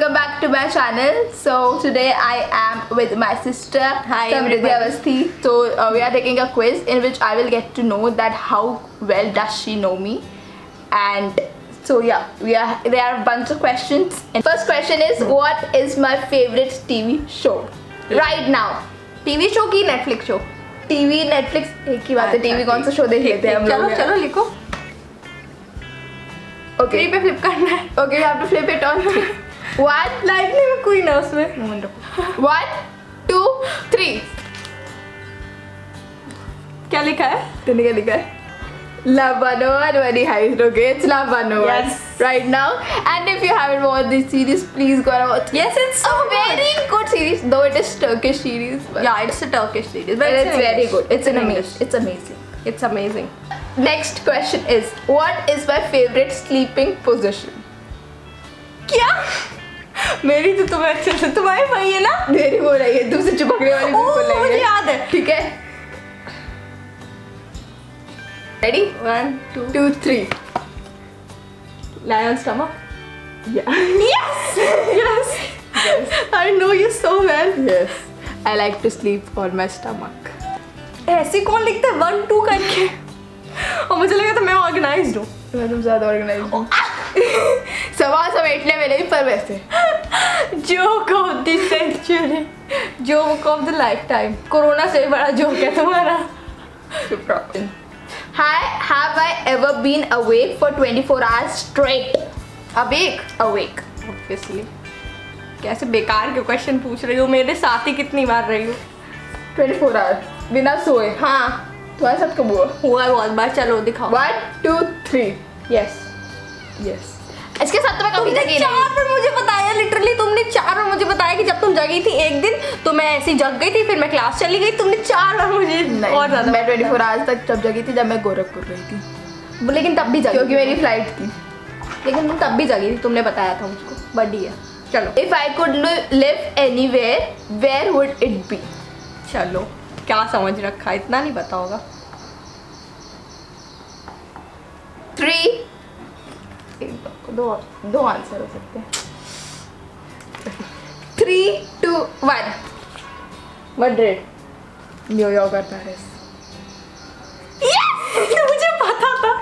welcome back to my channel. So today I am with my sister Hi, Samriddhi everybody. Avasthi. So uh, we are taking a quiz in which I will get to know that how well does she know me, and so yeah, we are there are a bunch of questions. And first question is what is my favorite TV show right now? TV show की Netflix show TV Netflix एक ही बात है अच्छा, TV कौन सा ठीक, show देख ठीक, लेते हैं हम ठीक, लोग चलो चलो लिखो ओके थ्री पे फ्लिप करना है okay we have to flip it on three one light नहीं में कोई ना उसमें वन टू थ्री क्या लिखा है तूने क्या लिखा है Love 101 very highest okay it's Love 101 Yes. right now and if you haven't watched this series please go and watch Yes, it's so a very good series though it is Turkish series but, Yeah, it's a Turkish series, but but it's, in very English. good it's an in amazing English. it's amazing It's amazing. next question is what is my favorite sleeping position क्या मेरी तो तुम्हें अच्छे से तुम्हारी वही है ना? मेरी वो रही है तुमसे चिपकने वाली बिल्कुल नहीं मुझे है। याद है। ठीक है। Ready? One two on stomach. yeah. Yes, yes, yes. I know you so well. yes. I like to sleep on my stomach. ऐसे कौन लिखता है? वन टू करके। और मुझे लगा तो मैं ऑर्गेनाइज्ड हूँ। मैं तुम ज़्यादा ऑर्गेनाइज हूँ। सवाल समेटने में नहीं पर वैसे। Joke of the century joke of the lifetime corona से बड़ा जोक है तुम्हारा. Hi, have I ever been awake for 24 hours straight? एक Awake. ऑब्वियसली कैसे बेकार के क्वेश्चन पूछ रही हो? मेरे साथ ही कितनी बार रही हो? 24 hours. बिना सोए. हाँ. तुम्हारे साथ कब हुआ? हुआ बहुत बार. चलो दिखाओ. One two three yes yes इसके साथ तो मैं कभी तुमने जगी चार बार मुझे बताया लिटरली तुमने चार बार मुझे बताया कि जब तुम जगी थी एक दिन तो मैं ऐसी जग गई थी फिर मैं क्लास चली गई तुमने चार बार मुझे और ज़्यादा मैं 24 hours तक जब जगी थी जब मैं गोरखपुर गई थी। लेकिन तब भी जगी क्योंकि मेरी फ़्लाइट थी। लेकिन तुम तब भी जगी थी तुमने बताया था मुझको। बढ़िया चलो। If I could li- live anywhere, where would it be? चलो क्या समझ रखा इतना नहीं पता होगा। Three. दो दो आंसर हो सकते हैं। Three two one Madrid New York और पेरिस मुझे पता था।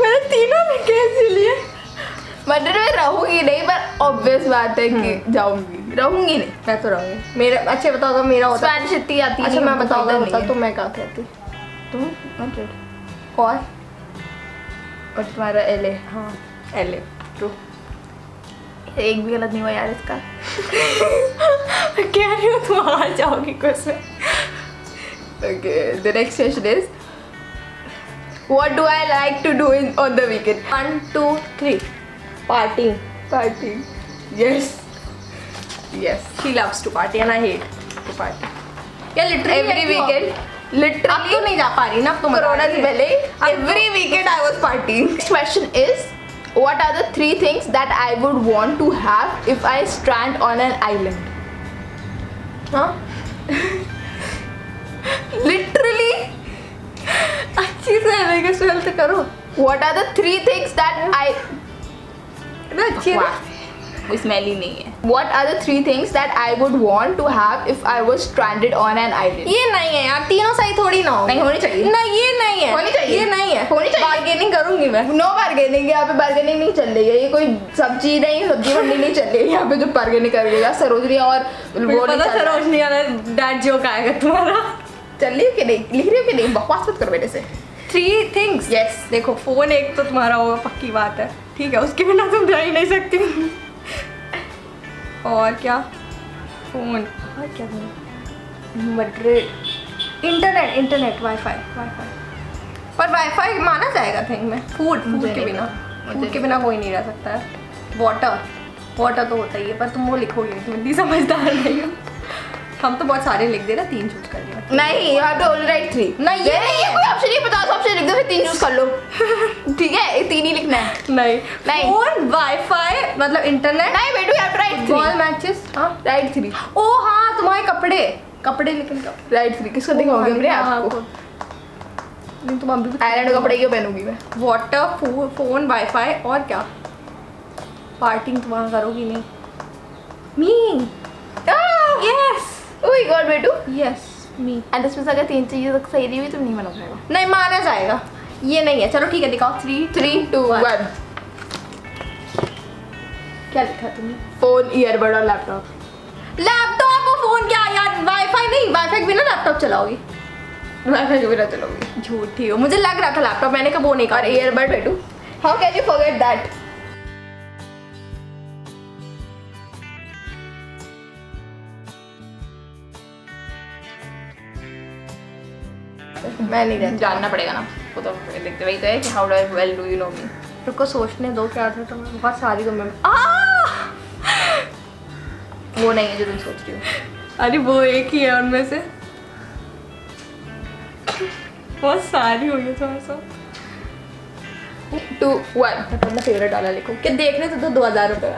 मैंने तीनों में कैसे लिए। मदर में रहूँगी नहीं पर ऑब्वियस बात है कि जाऊँगी। रहूँगी नहीं। मैं तो रहूँगी। मेरे अच्छे बताओ तो मेरा होता। स्पेनिश इतनी आती अच्छा नहीं, मैं बताऊँगा बता तो मैं क्या कहती? तुम? मद्रिड और? और तुम्हारा एलए हाँ। एल ट्रू एक भी गलत नहीं हुआ यार इसका कह रही हूँ तुम हार जाओगी कुछ the next question is What do I like to do in on the weekend? One two three party Party. Yes. Yes. She loves to party and I hate to party या लिटरली Every weekend. अब Literally. तो नहीं जा पा रही ना अब तो रही से है। पहले अब weekend I was partying. Next question is What are the three things that I would want to have if I strand on an island? हाँ Literally. अच्छी से है स्मेल तो करो What are the three things that I ना अच्छी है ना? कोई स्मेली नहीं है। What are three things that I would want to have if I was stranded on an island? ये नहीं है यार तीनों सही थोड़ी ना हो। नहीं होनी चाहिए। ना ये नहीं है। होनी चाहिए। ये नहीं है। होनी चाहिए। बार्गेनिंग करूँगी मैं। नो बार्गेनिंग यहाँ पे बार्गेनिंग नहीं चल रही है। ये कोई सब्ज़ी नहीं सब्ज़ी मंडी नहीं चल रही है। यहाँ पे जो बार्गेनिंग कर रही है सरोजनी और वो है। सरोजनी वाला डैड जोक आएगा तुम्हारा। चल रही है कि नहीं? लिख रही हो कि नहीं? बकवास मत करो मेरे से। Three things Yes. देखो फ़ोन एक तो तुम्हारा होगा पक्की बात है। ठीक है उसके बिना तुम जा ही नहीं सकती। और क्या? फ़ोन और क्या Madrid internet internet WiFi WiFi पर वाईफाई माना जाएगा थिंक में? फ़ूड फ़ूड के बिना। फ़ूड के बिना कोई नहीं रह सकता। है वाटर वाटर तो होता ही है पर तुम वो लिखोगे इतनी समझदार नहीं हो। हम तो बहुत सारे लिख दे रहे तीन चूज़ कर लिया नहीं you have to only write three नहीं, ये नहीं ये कोई ऑप्शन नहीं ऑप्शन लिख दो फिर तीन चूज़ कर लो। ठीक है ये तीन ही लिखना है। नहीं। नहीं। फ़ोन वाईफाई मतलब इंटरनेट नहीं बेटू you have to write ball matches हाँ। राइट थ्री ओ हाँ तुम्हारे कपड़े। कपड़े राइट थ्री किसको अपने हाँ, आपको। नहीं तुम अभी आयरलैंड के कपड़े क्यों पहनूँगी मैं? वाटर फ़ोन वाईफाई और क्या? पार्टिंग तुम वहाँ करोगी नहीं। Me Ah! Yes My god, बेटू यस मी एंड इसमें से अगर तीन चीज़ें तक सही नहीं हुई तो नहीं बना पाएगा नहीं माना जाएगा। ये नहीं है। चलो ठीक है दिखाओ। थ्री थ्री टू वन क्या लिखा तुमने? फ़ोन ईयरबड और लैपटॉप लैपटॉप और फ़ोन क्या? यार वाईफाई नहीं। वाईफाई के बिना लैपटॉप चलाओगी। वाईफाई के बिना चलोगे झूठी हो। मुझे लग रहा था लैपटॉप मैंने कहा वो नहीं और कहा ईयरबड बेटू how can you forget that मैं नहीं रहती। जानना पड़ेगा ना वो तो देखते वही तो है कि how do well do you know me रुको सोचने दो क्या था तुम्हें। बहुत सारी तुम्हें आ! वो नहीं है जो तुम सोच रही हो। अरे वो एक ही है उनमें से। बहुत सारी हुई है तुम्हारे साथ। टू वन अपना फेवरेट वाला लिखो। कि देखने से तो दो हज़ार रुपये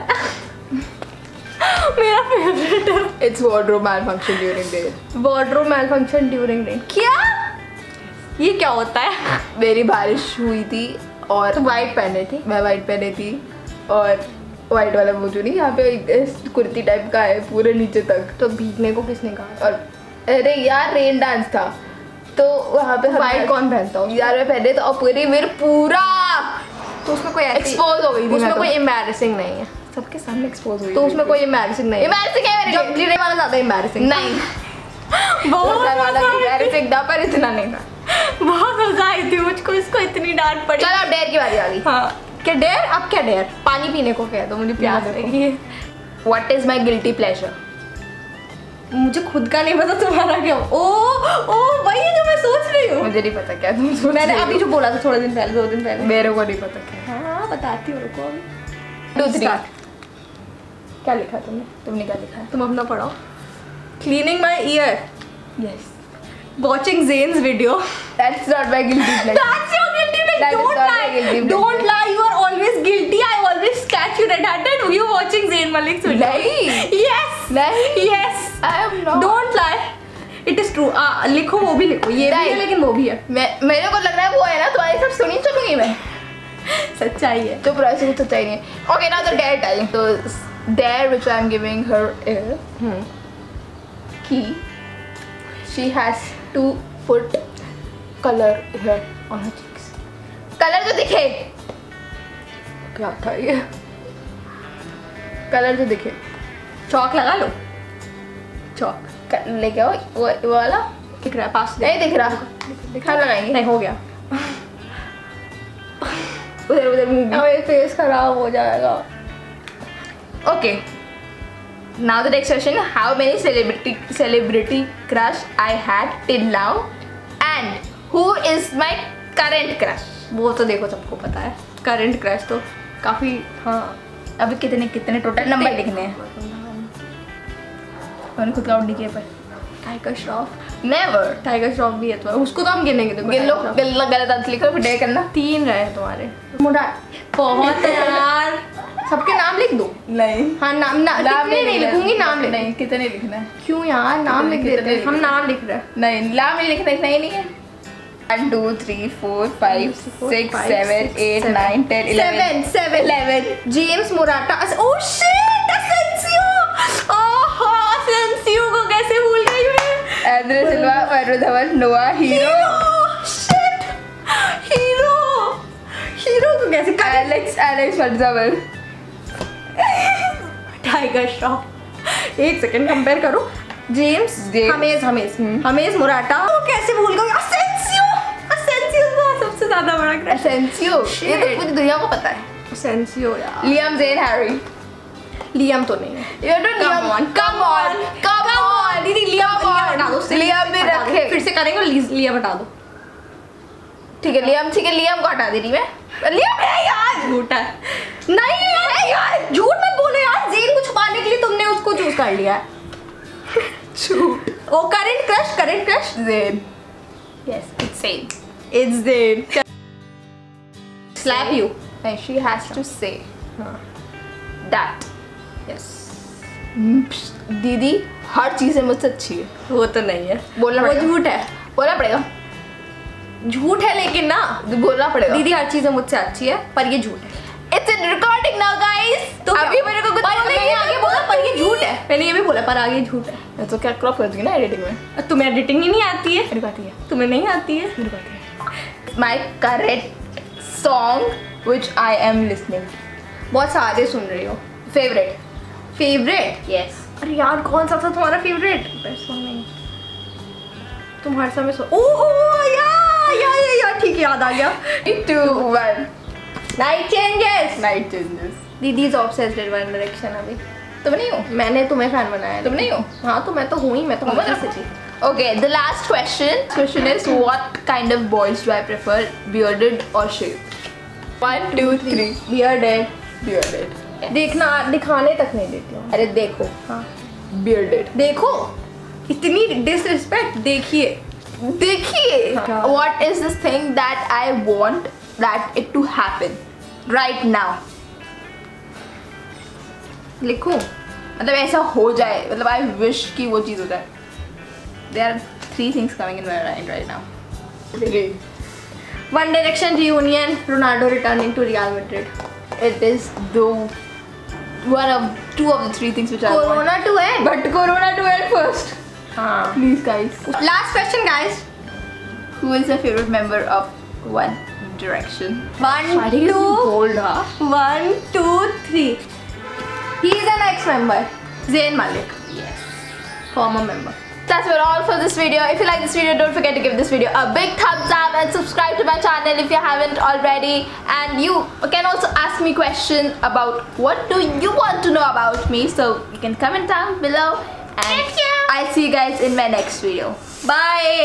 मेरा फेवरेट है। It's wardrobe malfunction during day wardrobe malfunction during rain क्या? ये क्या होता है? मेरी बारिश हुई थी और तो वाइट पहने थी? मैं वाइट पहने थी और वाइट वाला वो जो नहीं यहाँ पे कुर्ती टाइप का है पूरे नीचे तक। तो भीगने को किसने कहा और अरे यार रेन डांस था। तो वहाँ पे वाइट कौन पहनता हूँ यार मैं पहने तो और पूरी मेरे पूरा! तो उसमें कोई एक्सपोज हो गई उसमें तो। कोई एम्बैरेसिंग नहीं है। सबके सामने एक्सपोज हुई तो उसमें कोई एम्बैरेसिंग नहीं है। है मेरे। वाला ज़्यादा एम्बैरेसिंग नहीं। बहुत वाला मज़ा embarrassing था पर इतना नहीं था। बहुत मज़ा आई थी मुझको इसको इतनी डांट पड़ी। चलो अब डेयर की बारी आ गई हाँ। क्या डेयर अब क्या डेयर पानी पीने को कह दो मुझे प्यास लगी। What is my guilty pleasure मुझे खुद का नहीं पता तुम्हारा क्या। ओ ओ वही जो मैं सोच रही हूँ। मुझे नहीं पता क्या तुम सोच मैंने अभी जो बोला था थोड़े दिन पहले दो दिन पहले। मेरे को नहीं पता क्या। हाँ बताती हूँ रुको अभी. क्या लिखा तुमने? तुमने क्या लिखा है? तुम अपना पढ़ाओ। Cleaning my ear yes watching Zane's video. That's not my guilty pleasure That's your guilty pleasure. That Don't lie. guilty pleasure. Don't lie. You are always guilty. I always catch you red-handed. You watching Zayn Malik's video. नहीं। Yes. नहीं। Yes. I am not Don't lie. It is true. आ, लिखो वो भी लिखो ये भी है लेकिन वो भी है मैं मेरे को लग रहा है वो है ना तुम्हारी सब सुनी चलूँगी मैं सच्चाई है तो प्राइस कुछ सच्चाई नहीं है okay now the dare time तो dare which I am giving her कि she has to put color here on her cheeks. Colour जो दिखे। क्या था ये? कलर जो दिखे। चौक लगा लो। चौक। लेके आओ। वो वो वाला? दिख रहा है पास नहीं दिख रहा। दिखा लगाएँगे नहीं हो गया। उधर उधर मुँह फेस खराब हो जाएगा। Okay Okay. Now the next question: How many celebrity celebrity crush I had till now, and who is my current crush? वो तो देखो सबको पता है। करंट क्रैश तो काफ़ी हाँ अभी कितने कितने टोटल नंबर लिखने हैं। मैंने खुद काउंट नहीं किया पर टाइगर श्रॉफ नेवर टाइगर श्रॉफ भी है तुम्हारा। उसको तो हम गिनेंगे देखो। गिन लो गलत आंसर लिखो फिर डे करना। तीन रहे तुम्हारे। बहुत यार। सबके नाम लिख दो। नहीं। हाँ नाम ना नाम कितने नहीं लिखूँगी नाम लिख। नहीं कितने लिखना। है क्यों यार नाम लिख देते हैं हम नाम लिख रहे हैं। नहीं नाम नहीं लिखना लिखना ही नहीं है। One two three four five four, six five, seven six, eight seven. Nine ten eleven seven seven eleven James Morata oh shit Asensio oh Asensio को कैसे भूल गई मैं? Andre Silva Varun Dhawan Noah Hero shit Hero Hero को कैसे Alex Alex Tiger Shroff एक second compare करो। James. James James. हमेज मोराटा वो कैसे भूल गई? असेंसियो असेंसियो का सबसे ज़्यादा बड़ा क्रश एसेंसियो ये तो पूरी दुनिया को पता है। असेंसियो यार। लियाम जेन हैरी लियम तो नहीं। है don't Come Liam. on, Come on. Come on. दीदी लियम हटा दो लियाम भी रखे। फिर से करेंगे लियम हटा दो। ठीक है लियाम ठीक है लियाम को हटा दे रही मैं। लियाम है यार। झूठा नहीं है यार। झूठ मत छुपाने के लिए तुमने उसको चूज़ कर लिया है। ओ current crush current crush Zayn yes it's same it's Zayn slap you नहीं she has to say that yes दीदी हर चीज़ मुझसे अच्छी है। वो तो नहीं है। बोलना वो पड़ेगा। झूठ है। बोलना पड़ेगा। झूठ है लेकिन ना बोलना पड़ेगा। दीदी हर चीज़ मुझसे अच्छी है पर ये झूठ है। It's in recording now guys तो अभी मेरे को कुछ पर ये झूठ है। मैंने ये भी बोला पर आगे झूठ है। मैं तो क्या क्रॉप कर दूँगी ना एडिटिंग में? तुम्हें एडिटिंग ही नहीं आती है। मेरी बात ही है। तुम्हें नहीं आती है? मेरी बात है my correct song which I am listening बहुत सारे सुन रही हो। फेवरेट फेवरेट यस अरे यार कौन सा था तुम्हारा फेवरेट बेस्ट सॉन्ग नहीं। तुम समय सो ओ ओ या या या या ठीक याद आ गया। Two one Night Changes Night Changes दीदी is obsessed with One Direction अभी। तुम नहीं हो? मैंने तुम्हें फ़ैन बनाया। तुम नहीं हो? हाँ तो मैं तो हूँ ही मैं तो okay the last question question is what kind of boys do I prefer bearded और shave one two three bearded bearded देखना दिखाने तक नहीं देती हूँ। अरे देखो। हाँ। बियर्डेड देखो इतनी डिसरिस्पेक्ट देखिए। देखिए। What is this thing that I want that it to happen right now लिखो? मतलब ऐसा हो जाए मतलब आई विश की वो चीज़ हो जाए। They are three things coming in my mind right now One Direction reunion Ronaldo returning to Real Madrid it is though one of two of the three things which are corona to end but corona to end first हाँ please guys last question guys who is your favourite member of One Direction one two hold of one member, Zayn Malik. Yes. Former member. That's about all for this video. If you like this video, don't forget to give this video a big thumbs up and subscribe to my channel if you haven't already. And you can also ask me questions about what do you want to know about me. So you can comment down below. And I'll see you guys in my next video. Bye!